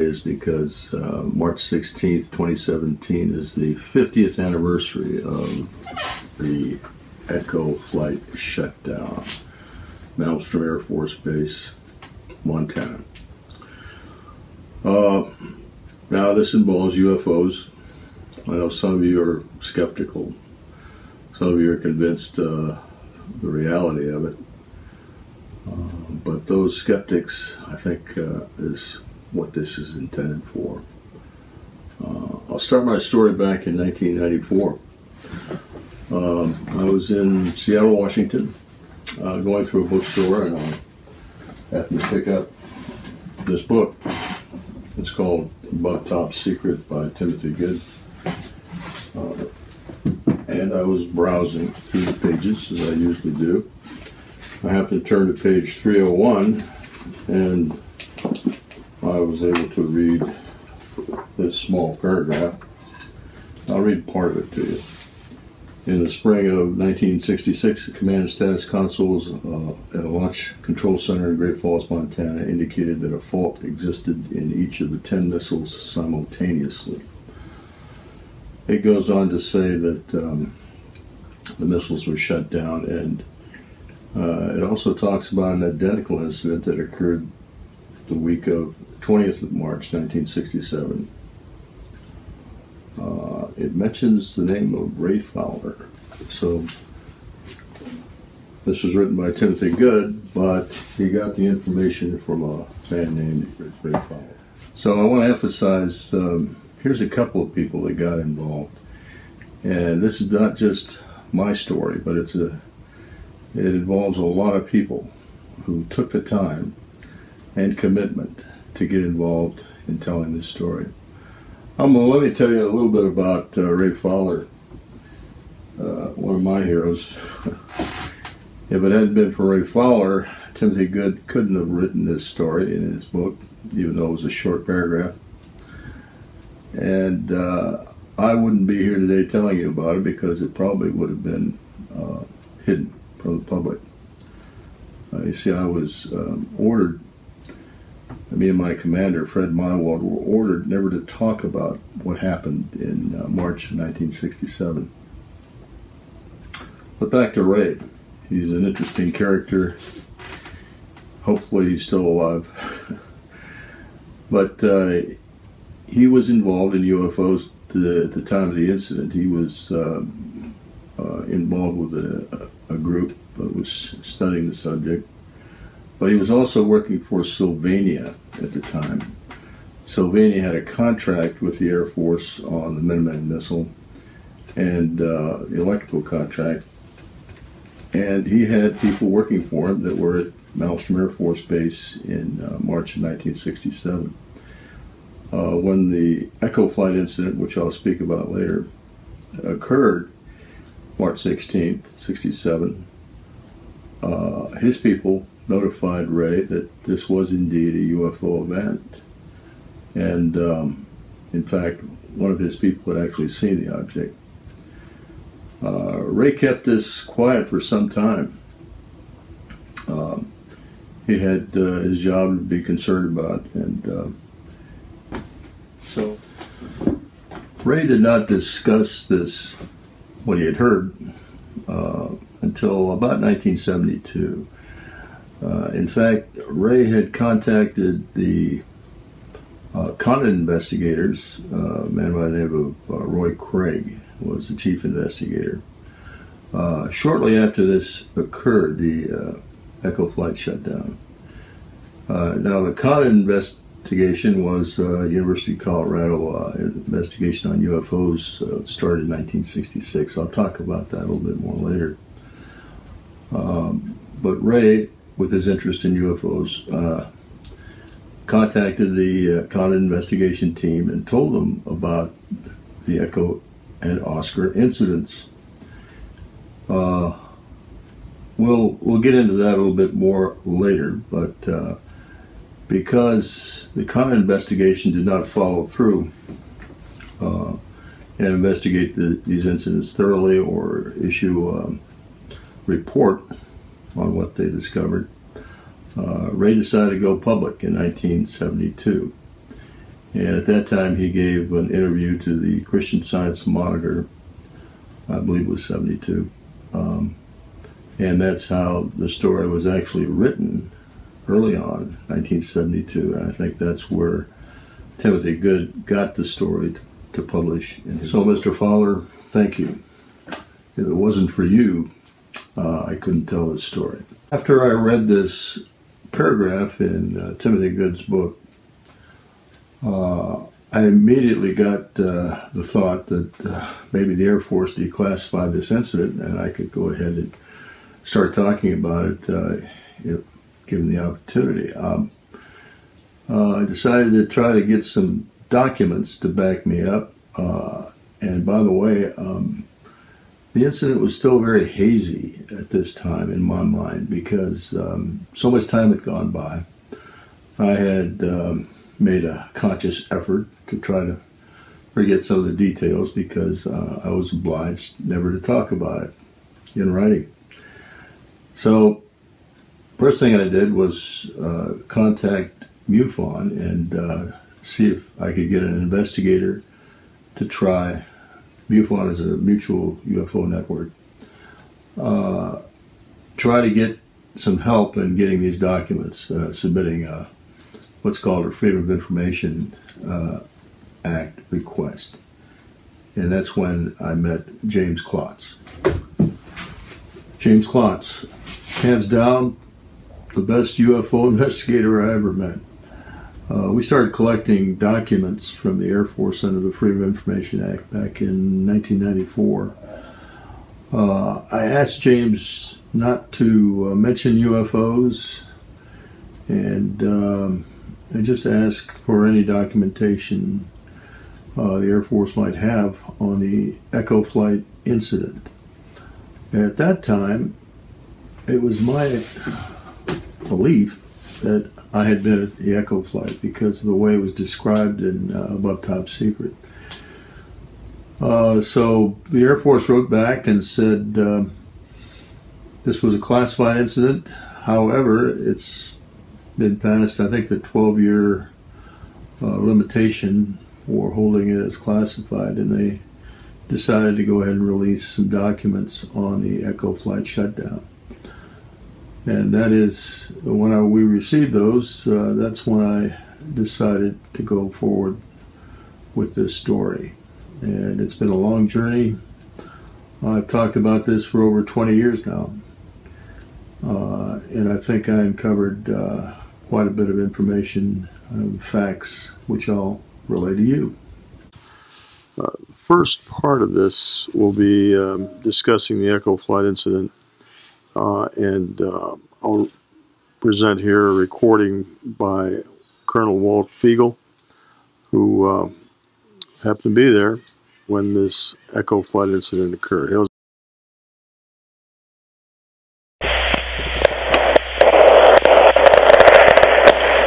is because uh, March 16th, 2017 is the 50th anniversary of the Echo flight shutdown, Malmstrom Air Force Base, Montana. Uh, now, this involves UFOs. I know some of you are skeptical. Some of you are convinced uh, the reality of it. Uh, but those skeptics, I think, uh, is what this is intended for. Uh, I'll start my story back in 1994. Um, I was in Seattle, Washington, uh, going through a bookstore, and I happened to pick up this book. It's called Above Top Secret by Timothy Good. Uh, and I was browsing through the pages, as I usually do. I happened to turn to page 301, and I was able to read this small paragraph. I'll read part of it to you. In the spring of 1966, the Command and Status Consoles uh, at a launch control center in Great Falls, Montana, indicated that a fault existed in each of the 10 missiles simultaneously. It goes on to say that um, the missiles were shut down, and uh, it also talks about an identical incident that occurred the week of 20th of March, 1967. Uh, it mentions the name of Ray Fowler. So this was written by Timothy Good, but he got the information from a man named Ray Fowler. So I want to emphasize um, here's a couple of people that got involved. And this is not just my story, but it's a it involves a lot of people who took the time and commitment to get involved in telling this story. Um, well, let me tell you a little bit about uh, Ray Fowler, uh, one of my heroes. if it hadn't been for Ray Fowler, Timothy Good couldn't have written this story in his book, even though it was a short paragraph. And uh, I wouldn't be here today telling you about it because it probably would have been uh, hidden from the public. Uh, you see, I was um, ordered me and my commander, Fred Meiwald, were ordered never to talk about what happened in uh, March 1967. But back to Ray. He's an interesting character. Hopefully, he's still alive. but uh, he was involved in UFOs at the time of the incident. He was uh, uh involved with a, a group that was studying the subject but he was also working for Sylvania at the time. Sylvania had a contract with the Air Force on the Minuteman missile and uh, the electrical contract. And he had people working for him that were at Malmstrom Air Force Base in uh, March of 1967. Uh, when the Echo flight incident, which I'll speak about later, occurred, March 16th, 67, uh, his people notified Ray that this was indeed a UFO event. And um, in fact, one of his people had actually seen the object. Uh, Ray kept this quiet for some time. Um, he had uh, his job to be concerned about, and uh, so Ray did not discuss this, what he had heard, uh, until about 1972. Uh, in fact, Ray had contacted the uh, Condon investigators, uh, a man by the name of uh, Roy Craig was the chief investigator. Uh, shortly after this occurred, the uh, Echo flight shut down. now, the Condon investigation was University of Colorado investigation on UFOs started in 1966. I'll talk about that a little bit more later. Um, but Ray with his interest in UFOs, uh, contacted the uh, Condon investigation team and told them about the Echo and Oscar incidents. Uh, we'll we'll get into that a little bit more later, but uh, because the Condon investigation did not follow through uh, and investigate the, these incidents thoroughly or issue a report on what they discovered. Uh, Ray decided to go public in 1972. And at that time, he gave an interview to the Christian Science Monitor, I believe it was 72. Um, and that's how the story was actually written early on, 1972. And I think that's where Timothy Good got the story to, to publish. so, Mr. Fowler, thank you. If it wasn't for you, uh, I couldn't tell the story. After I read this paragraph in uh, Timothy Good's book, uh, I immediately got uh, the thought that uh, maybe the Air Force declassified this incident and I could go ahead and start talking about it uh, if given the opportunity. Um, I decided to try to get some documents to back me up. and by the way, um, the incident was still very hazy at this time in my mind because um, so much time had gone by. I had um, made a conscious effort to try to forget some of the details because uh, I was obliged never to talk about it in writing. So, first thing I did was uh, contact MUFON and uh, see if I could get an investigator to try MUFON is a mutual UFO network. Uh, try to get some help in getting these documents, uh, submitting a, what's called a Freedom of Information uh, Act request. And that's when I met James Klotz. James Klotz, hands down, the best UFO investigator I ever met. Uh, we started collecting documents from the Air Force under the Freedom of Information Act back in 1994. Uh, I asked James not to uh, mention UFOs and um, I just asked for any documentation uh, the Air Force might have on the Echo Flight incident. At that time, it was my belief that I had been at the Echo flight because of the way it was described in uh, Above Top Secret. Uh, so the Air Force wrote back and said uh, this was a classified incident. However, it's been past, I think, the 12 year uh, limitation for holding it as classified, and they decided to go ahead and release some documents on the Echo flight shutdown and that is when I, we received those. Uh, that's when I decided to go forward with this story, and it's been a long journey. I've talked about this for over 20 years now, uh, and I think I uncovered uh, quite a bit of information, and facts, which I'll relay to you. Uh, first part of this will be um, discussing the Echo flight incident and uh, I'll present here a recording by Colonel Walt Figel, who uh, happened to be there when this Echo flight incident occurred. He was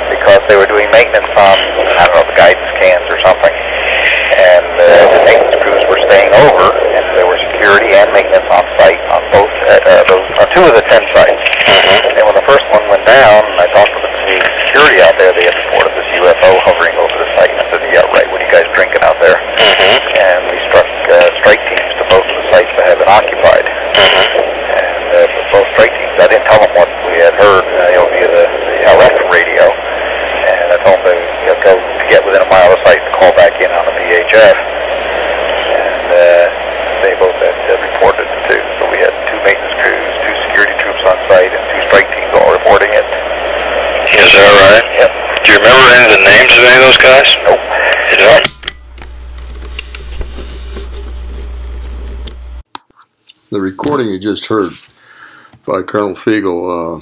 because they were doing maintenance on, I don't know, the guidance cans or something. And uh, the maintenance crews were staying over, and there were security and maintenance on site on both, uh, uh, those, on two of the ten sites. And when the first one went down, I talked to the security out there, they had reported this UFO hovering over the site. And I said, yeah, right, what are you guys drinking out there? And we struck uh, strike teams to both of the sites that had been occupied. And uh, both strike teams, I didn't tell them what we had heard, uh, you know, via the, the LF radio. And I told them to you know, go to get within a mile of the site and call back in on the VHF. And uh, they both had uh, reported it too. So we had two maintenance crews, two security troops on site, and two strike teams all reporting it. Is that right? Yep. Do you remember any of the names of any of those guys? Nope. You don't? The recording you just heard by Colonel Figel uh,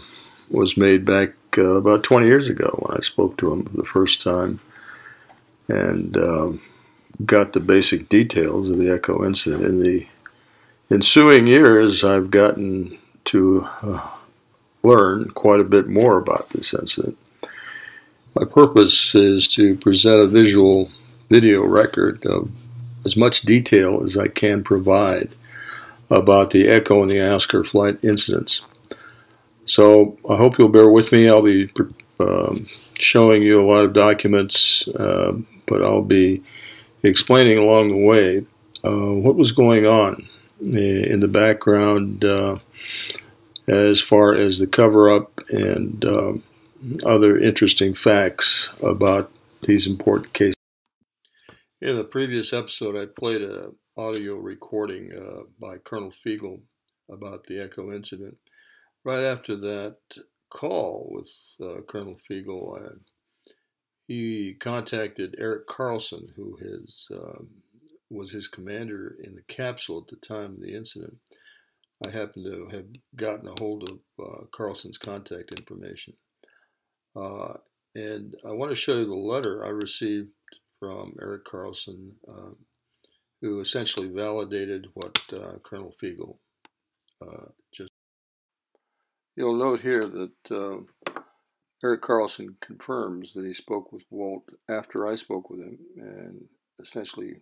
was made back uh, about 20 years ago when I spoke to him the first time and um, got the basic details of the Echo incident. In the ensuing years, I've gotten to uh, learn quite a bit more about this incident. My purpose is to present a visual video record of as much detail as I can provide about the Echo and the Oscar flight incidents. So I hope you'll bear with me. I'll be um, showing you a lot of documents, uh, but I'll be explaining along the way uh, what was going on in the background uh, as far as the cover up and uh, other interesting facts about these important cases. In the previous episode, I played an audio recording uh, by Colonel Figel about the Echo incident. Right after that call with uh, Colonel Figel, uh, he contacted Eric Carlson, who his, um, was his commander in the capsule at the time of the incident. I happen to have gotten a hold of uh, Carlson's contact information. Uh, and I want to show you the letter I received from Eric Carlson, uh, who essentially validated what uh, Colonel Figel uh, just. You'll note here that uh, Eric Carlson confirms that he spoke with Walt after I spoke with him and essentially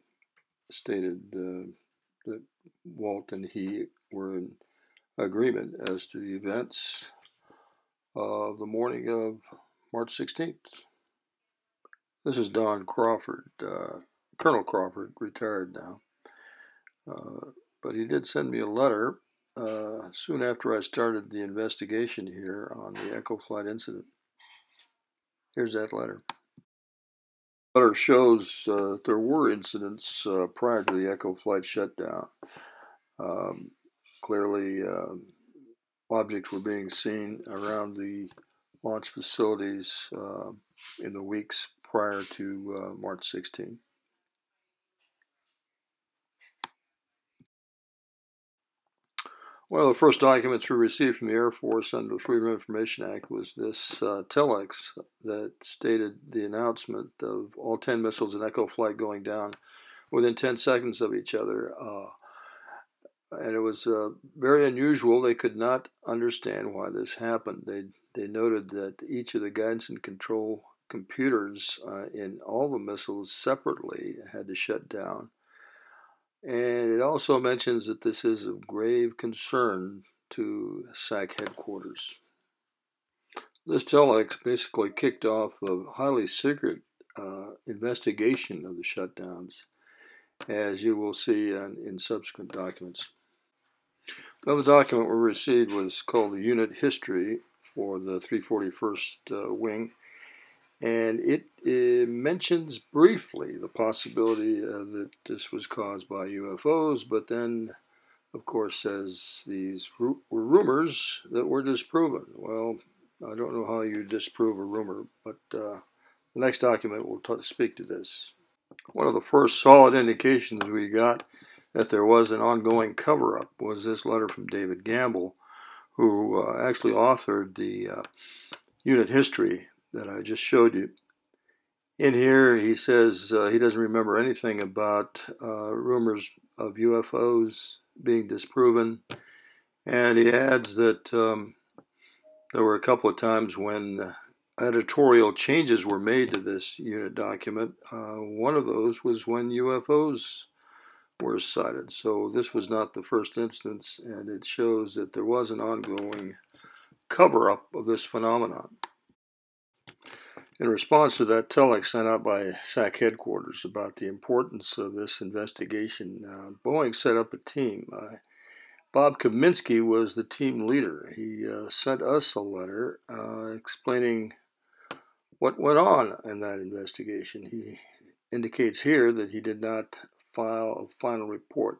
stated uh, that Walt and he were in agreement as to the events of the morning of March 16th. This is Don Crawford, uh, Colonel Crawford, retired now. Uh, but he did send me a letter uh, soon after I started the investigation here on the Echo Flight incident. Here's that letter. The letter shows uh, there were incidents uh, prior to the Echo Flight shutdown. Um, clearly, um, objects were being seen around the launch facilities uh, in the weeks prior to uh, March 16. One of the first documents we received from the Air Force under the Freedom of Information Act was this uh, telex that stated the announcement of all 10 missiles in Echo flight going down within 10 seconds of each other. Uh, and it was uh, very unusual. They could not understand why this happened. They they noted that each of the guidance and control computers uh, in all the missiles separately had to shut down. And it also mentions that this is of grave concern to SAC headquarters. This telex basically kicked off a highly secret uh, investigation of the shutdowns, as you will see in, in subsequent documents. Another document we received was called the Unit History for the 341st uh, Wing, and it, it, mentions briefly the possibility uh, that this was caused by UFOs, but then, of course, says these were rumors that were disproven. Well, I don't know how you disprove a rumor, but uh, the next document will speak to this. One of the first solid indications we got that there was an ongoing cover up was this letter from David Gamble, who uh, actually authored the uh, unit history that I just showed you. In here, he says uh, he doesn't remember anything about uh, rumors of UFOs being disproven, and he adds that um, there were a couple of times when editorial changes were made to this unit document. Uh, one of those was when UFOs were cited. So this was not the first instance, and it shows that there was an ongoing cover up of this phenomenon. In response to that telex sent out by SAC headquarters about the importance of this investigation, uh, Boeing set up a team. Uh, Bob Kaminski was the team leader. He uh, sent us a letter uh, explaining what went on in that investigation. He indicates here that he did not file a final report.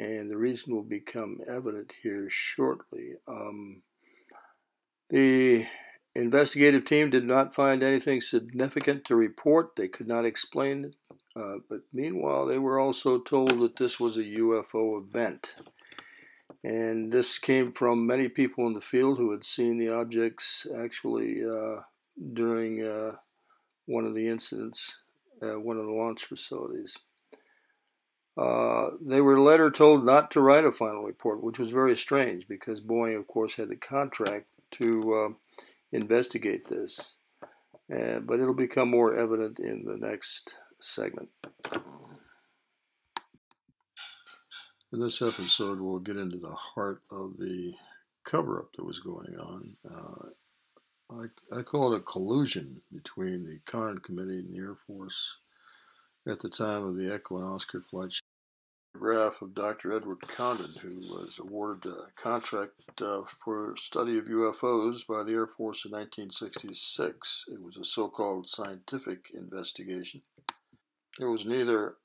And the reason will become evident here shortly. Um, the investigative team did not find anything significant to report. They could not explain it. Uh, but meanwhile, they were also told that this was a UFO event. And this came from many people in the field who had seen the objects actually uh, during uh, one of the incidents, at one of the launch facilities. Uh, they were later told not to write a final report, which was very strange because Boeing, of course, had the contract to uh, investigate this. Uh, but it'll become more evident in the next segment. In this episode, we'll get into the heart of the cover up that was going on. Uh, I, I call it a collusion between the Condon Committee and the Air Force at the time of the Echo and Oscar flight. Graph of Dr. Edward Condon, who was awarded a contract uh, for study of UFOs by the Air Force in 1966. It was a so-called scientific investigation. It was neither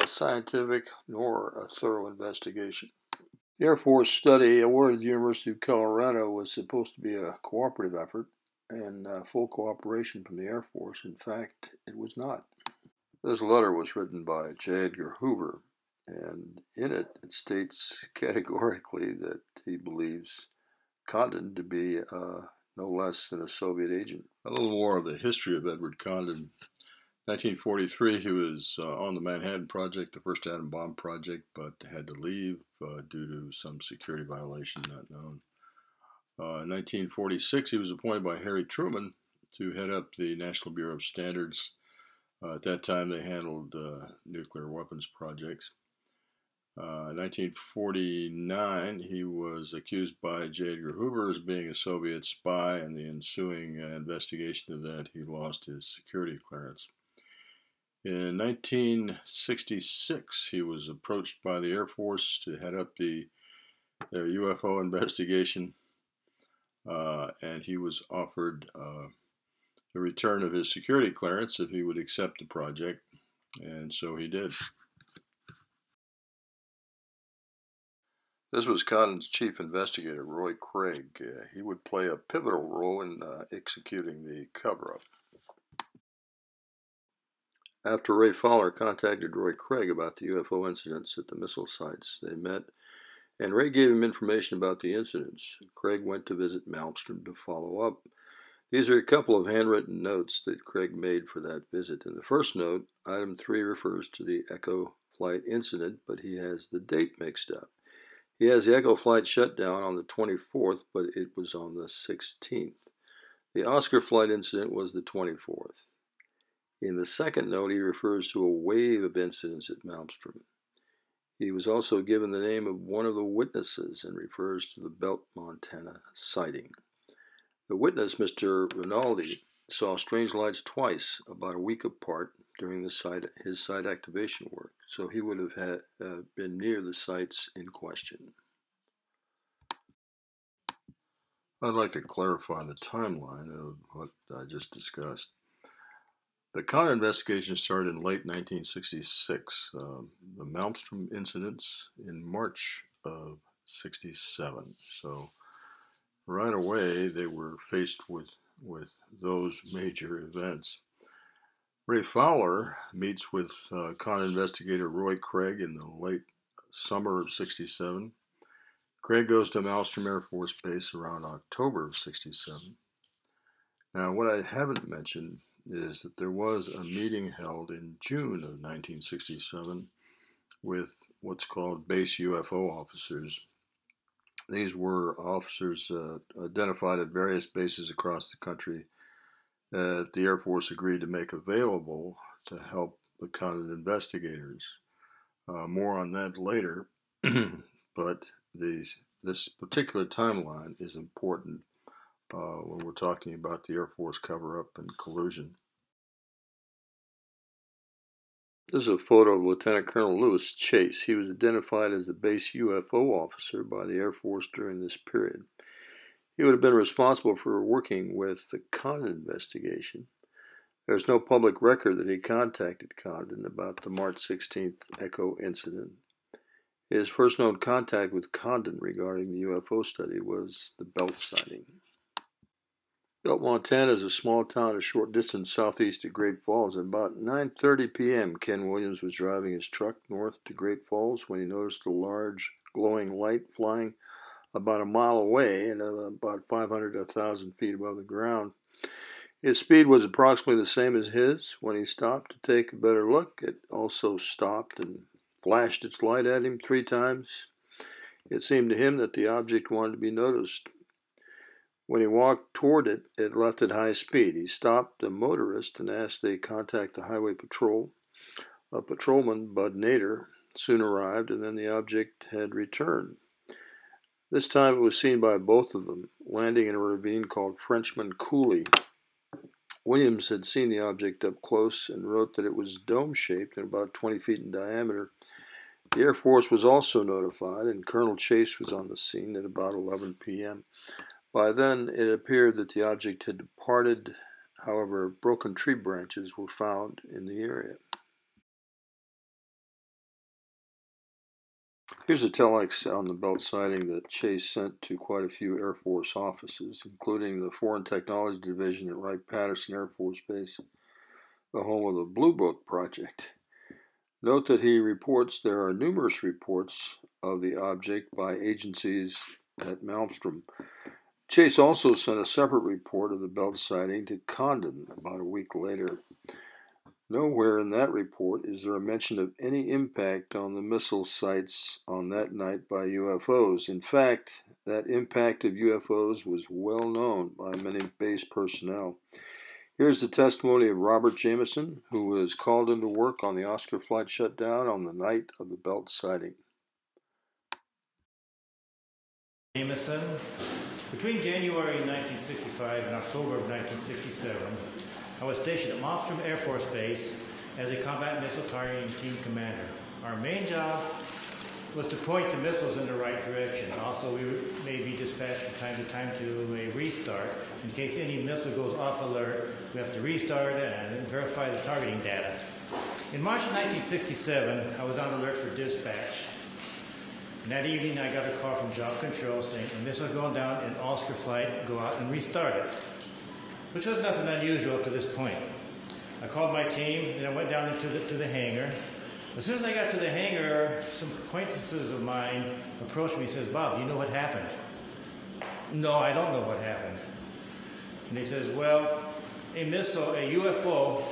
a scientific nor a thorough investigation. The Air Force study awarded to the University of Colorado was supposed to be a cooperative effort and uh, full cooperation from the Air Force. In fact, it was not. This letter was written by J. Edgar Hoover, and in it, it states categorically that he believes Condon to be uh, no less than a Soviet agent. A little more of the history of Edward Condon. 1943, he was uh, on the Manhattan Project, the first atom bomb project, but had to leave uh, due to some security violation not known. Uh, in 1946, he was appointed by Harry Truman to head up the National Bureau of Standards. Uh, at that time, they handled uh, nuclear weapons projects. Uh, 1949, he was accused by J. Edgar Hoover as being a Soviet spy. In the ensuing uh, investigation of that, he lost his security clearance. In 1966, he was approached by the Air Force to head up the their UFO investigation, uh, and he was offered uh, the return of his security clearance if he would accept the project, and so he did. This was Condon's chief investigator, Roy Craig. Uh, he would play a pivotal role in uh, executing the cover up. After Ray Fowler contacted Roy Craig about the UFO incidents at the missile sites, they met and Ray gave him information about the incidents. Craig went to visit Malmstrom to follow up. These are a couple of handwritten notes that Craig made for that visit. In the first note, item 3 refers to the Echo flight incident, but he has the date mixed up. He has the Echo flight shut down on the 24th, but it was on the 16th. The Oscar flight incident was the 24th. In the second note, he refers to a wave of incidents at Malmstrom. He was also given the name of one of the witnesses and refers to the Belt, Montana sighting. The witness, Mr. Rinaldi, saw strange lights twice, about a week apart, during the site, his site activation work, so he would have had, uh, been near the sites in question. I'd like to clarify the timeline of what I just discussed. The Condon investigation started in late 1966. Um, the Malmstrom incidents in March of 67. So right away they were faced with, with those major events. Ray Fowler meets with uh, Condon investigator Roy Craig in the late summer of 67. Craig goes to Malmstrom Air Force Base around October of 67. Now, what I haven't mentioned is that there was a meeting held in June of 1967 with what's called base UFO officers. These were officers uh, identified at various bases across the country that the Air Force agreed to make available to help the Condon investigators. Uh, more on that later, but these, this particular timeline is important uh, when we're talking about the Air Force cover up and collusion. This is a photo of Lieutenant Colonel Lewis Chase. He was identified as the base UFO officer by the Air Force during this period. He would have been responsible for working with the Condon investigation. There is no public record that he contacted Condon about the March 16th Echo incident. His first known contact with Condon regarding the UFO study was the Belt sighting. Belt, Montana is a small town a short distance southeast of Great Falls. At about 9.30 p.m., Ken Williams was driving his truck north to Great Falls when he noticed a large glowing light flying about a mile away and uh, about 500 to 1,000 feet above the ground. His speed was approximately the same as his. When he stopped to take a better look, it also stopped and flashed its light at him three times. It seemed to him that the object wanted to be noticed. When he walked toward it, it left at high speed. He stopped the motorist and asked they contact the highway patrol. A patrolman, Bud Nader, soon arrived, and then the object had returned. This time it was seen by both of them, landing in a ravine called Frenchman Coulee. Williams had seen the object up close and wrote that it was dome shaped and about 20 feet in diameter. The Air Force was also notified, and Colonel Chase was on the scene at about 11 p.m. By then, it appeared that the object had departed. However, broken tree branches were found in the area. Here's a telex on the belt sighting that Chase sent to quite a few Air Force offices, including the Foreign Technology Division at Wright-Patterson Air Force Base, the home of the Blue Book Project. Note that he reports there are numerous reports of the object by agencies at Malmstrom. Chase also sent a separate report of the belt sighting to Condon about a week later. Nowhere in that report is there a mention of any impact on the missile sites on that night by UFOs. In fact, that impact of UFOs was well known by many base personnel. Here's the testimony of Robert Jameson, who was called into work on the Oscar flight shutdown on the night of the belt sighting. Jameson, between January 1965 and October of 1967, I was stationed at Malmstrom Air Force Base as a combat missile targeting team commander. Our main job was to point the missiles in the right direction. Also, we may be dispatched from time to time to a restart. In case any missile goes off alert, we have to restart and verify the targeting data. In March 1967, I was on alert for dispatch. And that evening, I got a call from Job Control saying a missile going down in Oscar flight, go out and restart it which was nothing unusual to this point. I called my team and I went down into the, to the hangar. As soon as I got to the hangar, some acquaintances of mine approached me and says, Bob, do you know what happened? No, I don't know what happened. And he says, well, a missile, a UFO,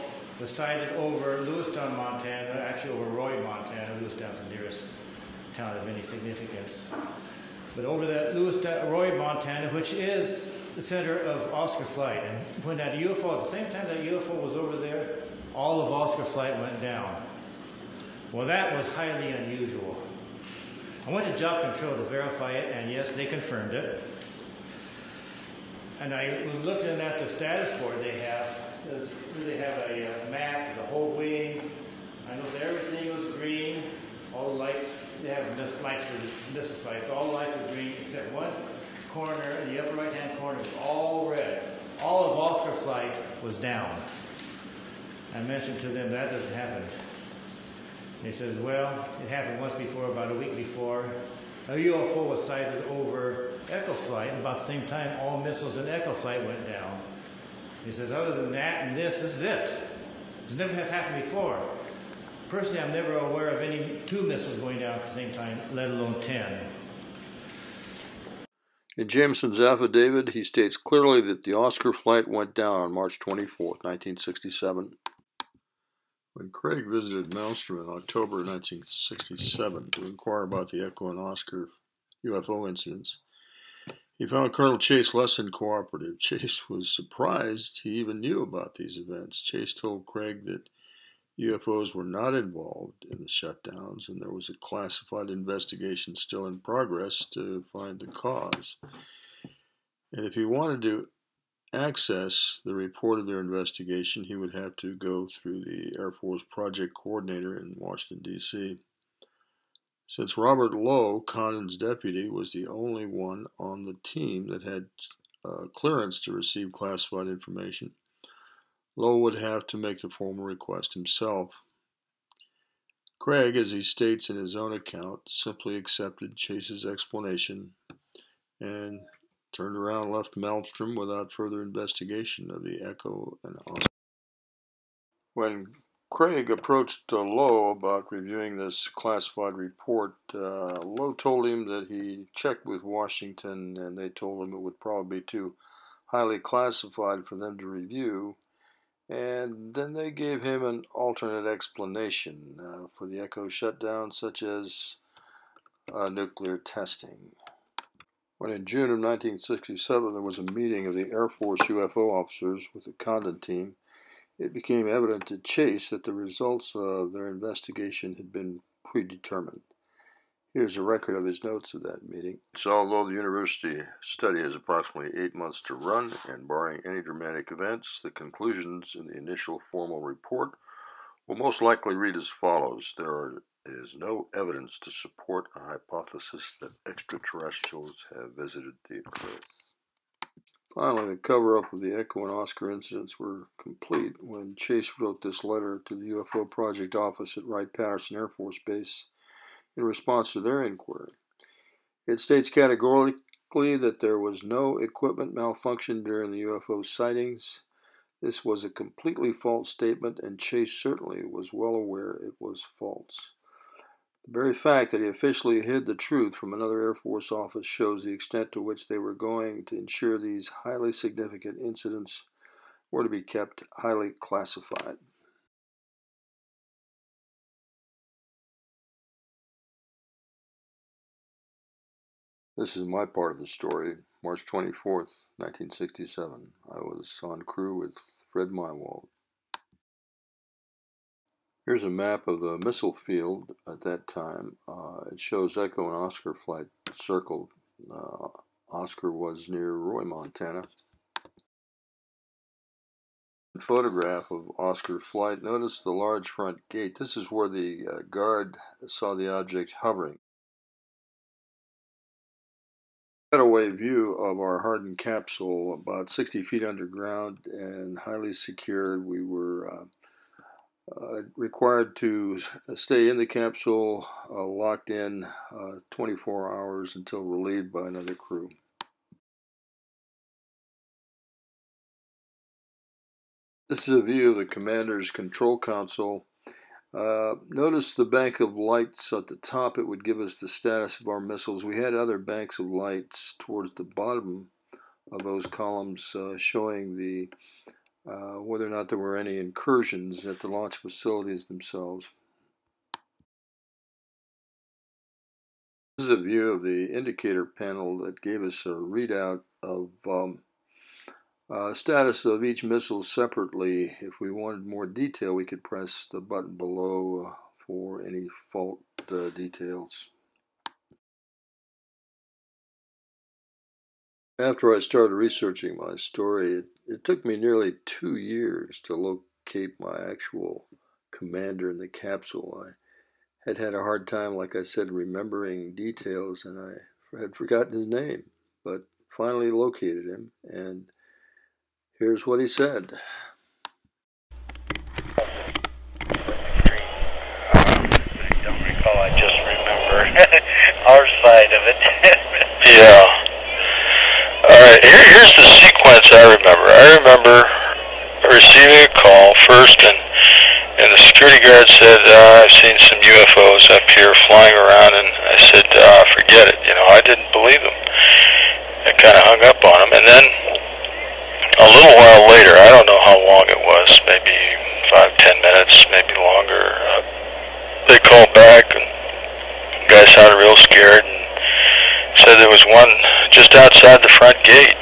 was sighted over Lewistown, Montana, actually over Roy, Montana. Lewistown's the nearest town of any significance. But over that Lewistown, Roy, Montana, which is the center of Oscar Flight. And when that UFO, at the same time that UFO was over there, all of Oscar Flight went down. Well, that was highly unusual. I went to Job Control to verify it, and yes, they confirmed it. And I looking at the status board they have. They have a uh, map of the whole wing. I noticed everything was green. All the lights, they have lights for missile sites. All the lights were green except one corner, the upper right-hand corner, was all red. All of Oscar flight was down. I mentioned to them that doesn't happen. He says, well, it happened once before, about a week before. A UFO was sighted over Echo Flight, and about the same time, all missiles in Echo Flight went down. He says, other than that and this, this is it. It's never have happened before. Personally, I'm never aware of any two missiles going down at the same time, let alone ten. In Jameson's affidavit, he states clearly that the Oscar flight went down on March 24, 1967. When Craig visited Malmstrom in October 1967 to inquire about the Echo and Oscar UFO incidents, he found Colonel Chase less than cooperative. Chase was surprised he even knew about these events. Chase told Craig that UFOs were not involved in the shutdowns, and there was a classified investigation still in progress to find the cause. And if he wanted to access the report of their investigation, he would have to go through the Air Force project coordinator in Washington, D.C. Since Robert Low, Condon's deputy, was the only one on the team that had uh, clearance to receive classified information, Low would have to make the formal request himself. Craig, as he states in his own account, simply accepted Chase's explanation and turned around and left Malmstrom without further investigation of the Echo and Oscar. When Craig approached Low about reviewing this classified report, uh, Low told him that he checked with Washington and they told him it would probably be too highly classified for them to review and then they gave him an alternate explanation uh, for the Echo shutdown, such as uh, nuclear testing. When in June of 1967 there was a meeting of the Air Force UFO officers with the Condon team, it became evident to Chase that the results of their investigation had been predetermined. Here's a record of his notes of that meeting. So, although the university study has approximately eight months to run, and barring any dramatic events, the conclusions in the initial formal report will most likely read as follows There are, is no evidence to support a hypothesis that extraterrestrials have visited the Earth. Finally, the cover up of the Echo and Oscar incidents were complete when Chase wrote this letter to the UFO Project office at Wright Patterson Air Force Base in response to their inquiry. It states categorically that there was no equipment malfunction during the UFO sightings. This was a completely false statement, and Chase certainly was well aware it was false. The very fact that he officially hid the truth from another Air Force office shows the extent to which they were going to ensure these highly significant incidents were to be kept highly classified. This is my part of the story. March 24th, 1967. I was on crew with Fred Meiwald. Here's a map of the missile field at that time. Uh, it shows Echo and Oscar flight circled. Uh, Oscar was near Roy, Montana. Photograph of Oscar flight. Notice the large front gate. This is where the uh, guard saw the object hovering. Cutaway view of our hardened capsule, about 60 feet underground and highly secured. We were uh, uh, required to stay in the capsule, uh, locked in uh, 24 hours until relieved by another crew. This is a view of the commander's control console. Uh, notice the bank of lights at the top. It would give us the status of our missiles. We had other banks of lights towards the bottom of those columns uh, showing the uh, whether or not there were any incursions at the launch facilities themselves. This is a view of the indicator panel that gave us a readout of um, uh, status of each missile separately. If we wanted more detail, we could press the button below uh, for any fault uh, details. After I started researching my story, it, it took me nearly two years to locate my actual commander in the capsule. I had had a hard time, like I said, remembering details, and I had forgotten his name, but finally located him, and here's what he said. I don't recall, I just remember our side of it. Yeah. Alright, here, here's the sequence I remember. I remember receiving a call first and and the security guard said, uh, I've seen some UFOs up here flying around and I said, uh, forget it. You know, I didn't believe them. I kind of hung up on him and then a little while later, I don't know how long it was, maybe five, ten minutes, maybe longer, uh, they called back and the guy sounded real scared and said there was one just outside the front gate.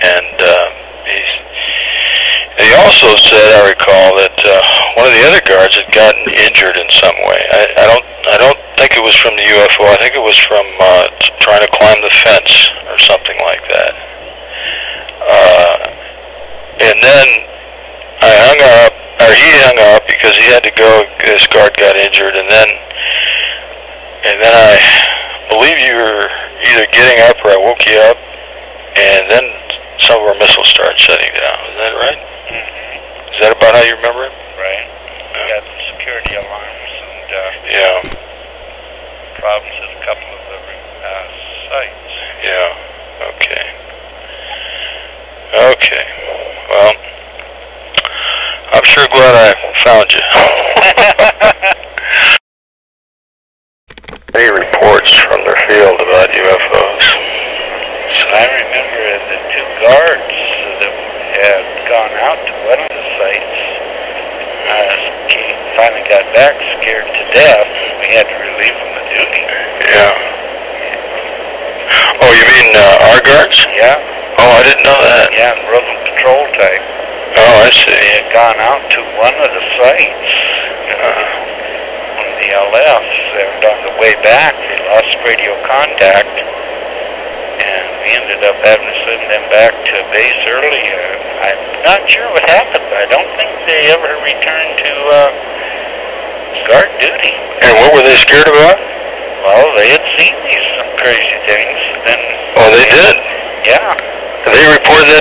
And uh, he, he also said, I recall, that uh, one of the other guards had gotten injured in some way. I, I don't, I don't think it was from the UFO. I think it was from uh, trying to climb the fence or something like that. Uh, and then I hung up, or he hung up because he had to go. This guard got injured, and then, and then I believe you were either getting up or I woke you up, and then some of our missiles started shutting down. Is that right? Mhm. Is that about how you remember it? Right. Yeah. We got security alarms and uh, Yeah, problems at a couple of the uh, sites. yeah. Okay. Okay. Well, I'm sure glad I found you. Any reports from their field about UFOs? So I remember the two guards that had gone out to one of the sites uh, he finally got back scared to death. We had to relieve him of duty. Yeah. Oh, you mean uh, our guards? Yeah, Oh, I didn't know that. yeah, and rhythm patrol type. Oh, I see. They had gone out to one of the sites, Uh, of the LFs, and on the way back they lost radio contact, and we ended up having to send them back to base early. Uh, I'm not sure what happened. I don't think they ever returned to uh, guard duty. And what were they scared about? Well, they had seen these crazy things. Then, Oh, they did. yeah, They reported that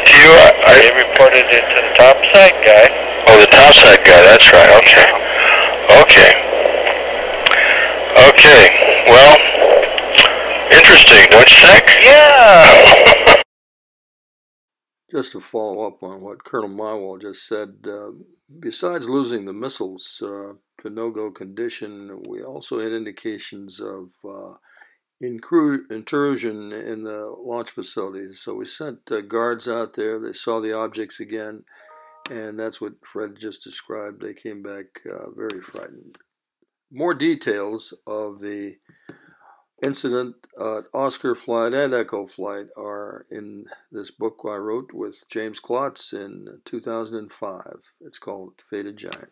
to you. I, I they reported it to the top side guy. oh, the topside guy. That's right. Okay. Okay. Okay. Well, interesting, don't you think? Yeah. Just to follow up on what Colonel Meiwald just said, uh, besides losing the missiles uh, to no-go condition, we also had indications of uh, incru- intrusion in the launch facilities. So we sent uh, guards out there. They saw the objects again, and that's what Fred just described. They came back uh, very frightened. More details of the incident at Oscar Flight and Echo Flight are in this book I wrote with James Klotz in 2005. It's called Faded Giant.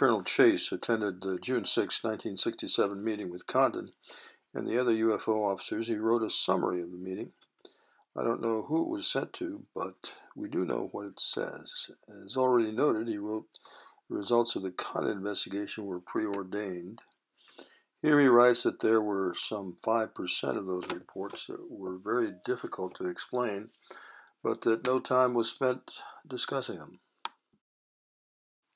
Colonel Chase attended the June 6, 1967 meeting with Condon and the other UFO officers, he wrote a summary of the meeting. I don't know who it was sent to, but we do know what it says. As already noted, he wrote the results of the Condon investigation were preordained. Here he writes that there were some 5% of those reports that were very difficult to explain, but that no time was spent discussing them.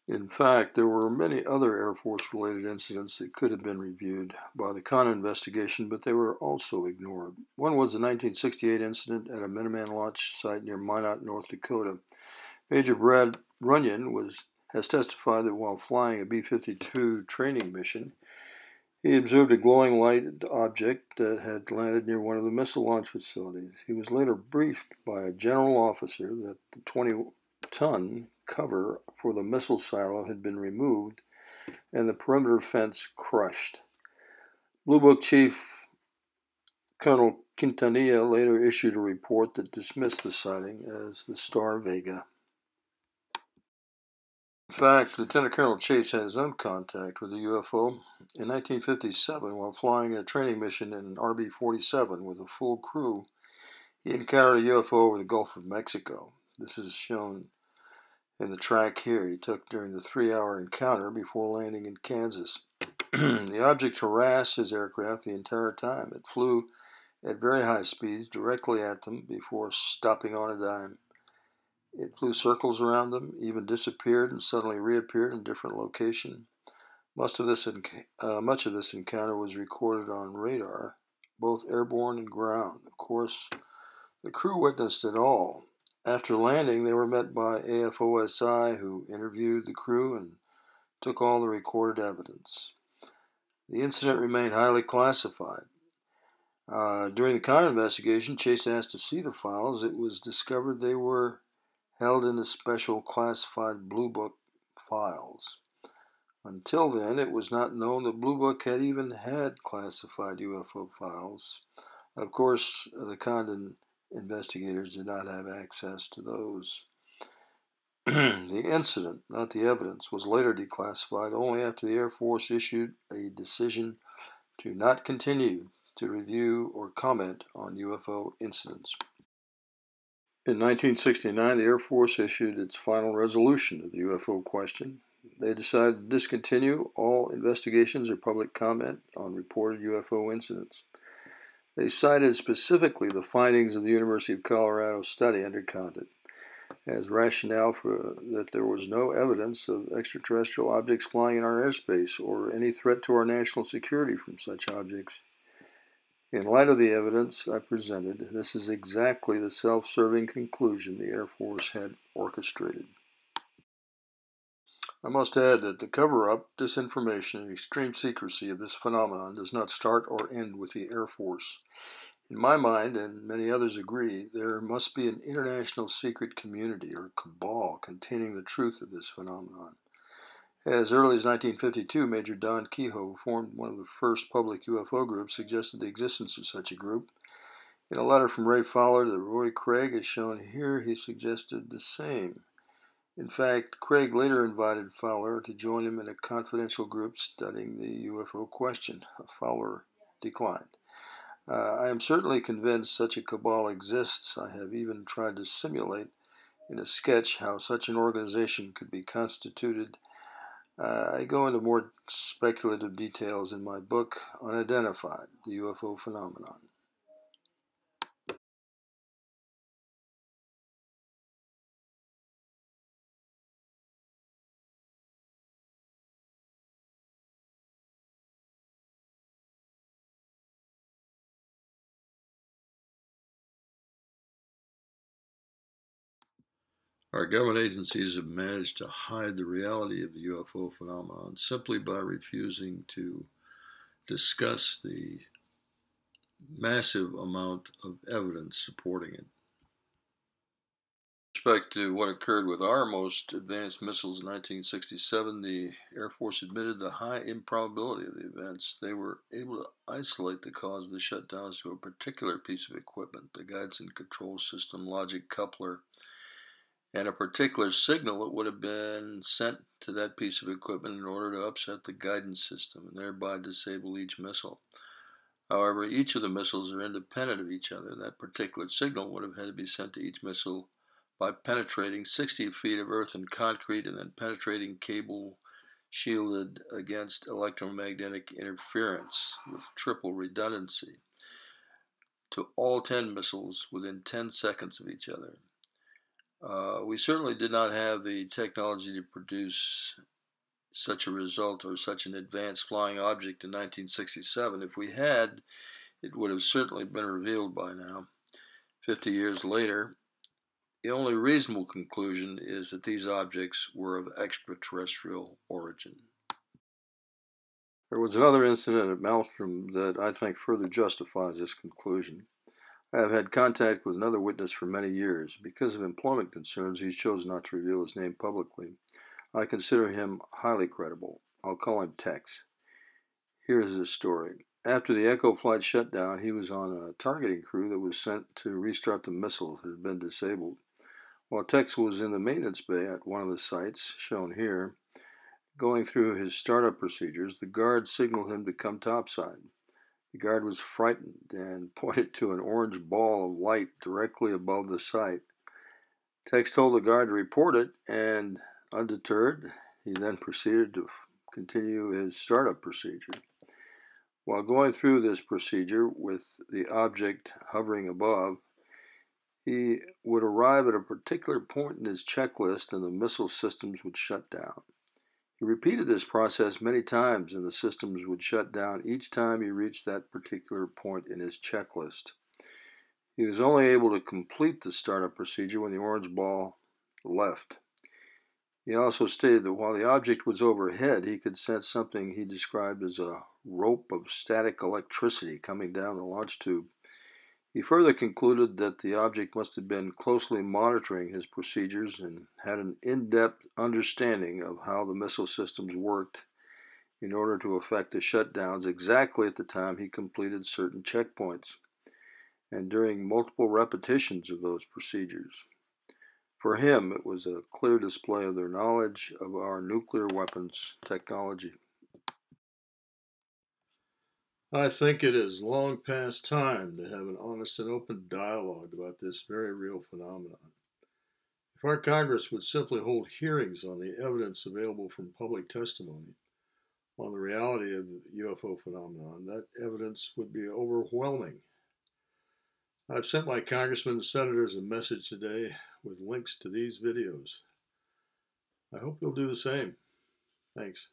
In fact, there were many other Air Force related incidents that could have been reviewed by the Condon investigation, but they were also ignored. One was the 1968 incident at a Minuteman launch site near Minot, North Dakota. Major Brad Runyon was, has testified that while flying a B 52 training mission, he observed a glowing light object that had landed near one of the missile launch facilities. He was later briefed by a general officer that the 20 ton cover for the missile silo had been removed and the perimeter fence crushed. Blue Book Chief Colonel Quintanilla later issued a report that dismissed the sighting as the Star Vega. In fact, Lieutenant Colonel Chase had his own contact with the UFO. In 1957, while flying a training mission in RB 47 with a full crew, he encountered a UFO over the Gulf of Mexico. This is shown in the track here he took during the three hour encounter before landing in Kansas. the object harassed his aircraft the entire time. It flew at very high speeds directly at them before stopping on a dime. It flew circles around them, even disappeared and suddenly reappeared in different location. Most of this, uh, much of this encounter was recorded on radar, both airborne and ground. Of course, the crew witnessed it all. After landing, they were met by AFOSI, who interviewed the crew and took all the recorded evidence. The incident remained highly classified. Uh, during the Condon investigation, Chase asked to see the files. It was discovered they were held in the special classified Blue Book files. Until then, it was not known that Blue Book had even had classified UFO files. Of course, the Condon investigators did not have access to those. the incident, not the evidence, was later declassified only after the Air Force issued a decision to not continue to review or comment on UFO incidents. In 1969, the Air Force issued its final resolution of the UFO question. They decided to discontinue all investigations or public comment on reported UFO incidents. They cited specifically the findings of the University of Colorado study under Condon as rationale for that there was no evidence of extraterrestrial objects flying in our airspace or any threat to our national security from such objects. In light of the evidence I presented, this is exactly the self serving conclusion the Air Force had orchestrated. I must add that the cover up, disinformation, and extreme secrecy of this phenomenon does not start or end with the Air Force. In my mind, and many others agree, there must be an international secret community or cabal containing the truth of this phenomenon. As early as 1952, Major Don Keyhoe, who formed one of the first public UFO groups, suggested the existence of such a group. In a letter from Ray Fowler to Roy Craig, as shown here, he suggested the same. In fact, Craig later invited Fowler to join him in a confidential group studying the UFO question. Fowler declined. Uh, I am certainly convinced such a cabal exists. I have even tried to simulate in a sketch how such an organization could be constituted. Uh, I go into more speculative details in my book, Unidentified The UFO Phenomenon. Our government agencies have managed to hide the reality of the UFO phenomenon simply by refusing to discuss the massive amount of evidence supporting it. With respect to what occurred with our most advanced missiles in 1967, the Air Force admitted the high improbability of the events. They were able to isolate the cause of the shutdowns to a particular piece of equipment, the guidance and control system, logic coupler, and a particular signal that would have been sent to that piece of equipment in order to upset the guidance system and thereby disable each missile. However, each of the missiles are independent of each other. That particular signal would have had to be sent to each missile by penetrating 60 feet of earth and concrete and then penetrating cable shielded against electromagnetic interference with triple redundancy to all 10 missiles within 10 seconds of each other. Uh, we certainly did not have the technology to produce such a result or such an advanced flying object in 1967. If we had, it would have certainly been revealed by now. 50 years later, the only reasonable conclusion is that these objects were of extraterrestrial origin. There was another incident at Malmstrom that I think further justifies this conclusion. I have had contact with another witness for many years. Because of employment concerns, he's chosen not to reveal his name publicly. I consider him highly credible. I'll call him Tex. Here's his story. After the Echo flight shutdown, he was on a targeting crew that was sent to restart the missiles that had been disabled. While Tex was in the maintenance bay at one of the sites, shown here, going through his startup procedures, the guard signaled him to come topside. The guard was frightened and pointed to an orange ball of light directly above the site. Tex told the guard to report it, and undeterred, he then proceeded to continue his startup procedure. While going through this procedure with the object hovering above, he would arrive at a particular point in his checklist and the missile systems would shut down. He repeated this process many times and the systems would shut down each time he reached that particular point in his checklist. He was only able to complete the startup procedure when the orange ball left. He also stated that while the object was overhead, he could sense something he described as a rope of static electricity coming down the launch tube he further concluded that the object must have been closely monitoring his procedures and had an in-depth understanding of how the missile systems worked in order to effect the shutdowns exactly at the time he completed certain checkpoints and during multiple repetitions of those procedures. For him, it was a clear display of their knowledge of our nuclear weapons technology. I think it is long past time to have an honest and open dialogue about this very real phenomenon. If our Congress would simply hold hearings on the evidence available from public testimony on the reality of the UFO phenomenon, that evidence would be overwhelming. I've sent my congressmen and senators a message today with links to these videos. I hope you'll do the same. Thanks.